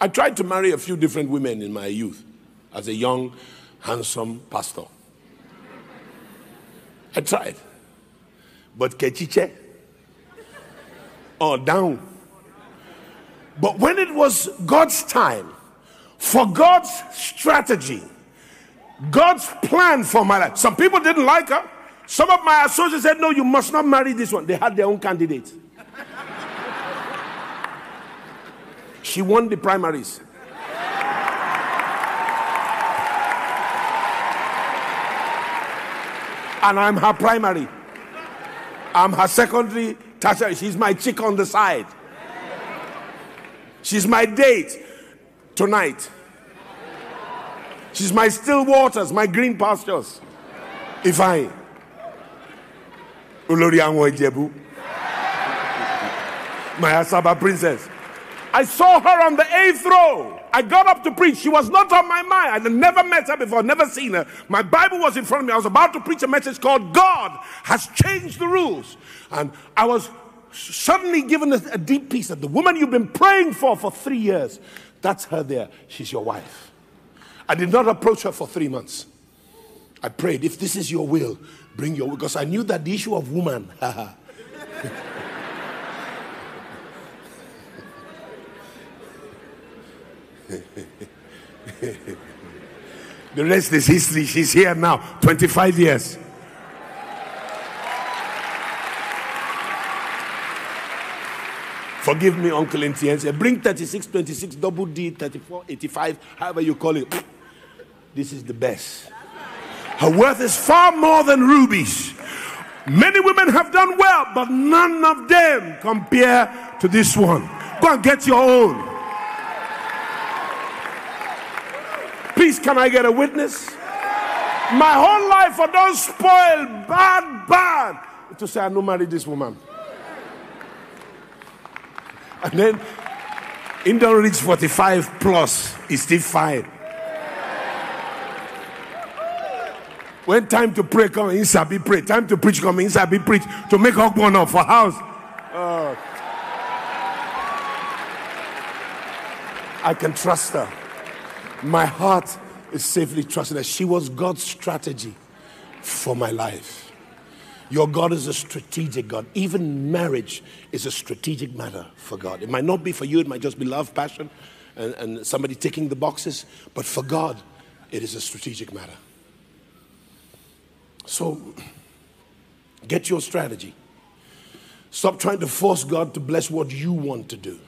I tried to marry a few different women in my youth as a young, handsome pastor. I tried. But Kechiche, or down. But when it was God's time, for God's strategy, God's plan for my life, some people didn't like her. Some of my associates said, No, you must not marry this one. They had their own candidate. She won the primaries. And I'm her primary. I'm her secondary, tertiary. She's my chick on the side. She's my date tonight. She's my still waters, my green pastures. Ifeanyi Olori. My Asaba princess. I saw her on the eighth row. I got up to preach. She was not on my mind. I never met her before, never seen her. My Bible was in front of me. I was about to preach a message called God has changed the rules. And I was suddenly given a, a deep peace that the woman you've been praying for for three years, that's her there. She's your wife. I did not approach her for three months. I prayed, if this is your will, bring your because I knew that the issue of woman. the rest is history. She's here now, 25 years. Forgive me, Uncle Ntien. Bring 36, 26, double D, 34, 85, however you call it. This is the best. Her worth is far more than rubies. Many women have done well, but none of them compare to this one. Go and get your own. Please, can I get a witness? My whole life I don't spoil bad, bad to say I no marry this woman. And then in don't reach 45 plus, it's still fine. When time to pray come inside be pray. Time to preach come inside be preach. To make up one up for house. Uh, I can trust her. My heart is safely trusted that she was God's strategy for my life. Your God is a strategic God. Even marriage is a strategic matter for God. It might not be for you, it might just be love, passion, and, and somebody ticking the boxes. But for God, it is a strategic matter. So get your strategy. Stop trying to force God to bless what you want to do.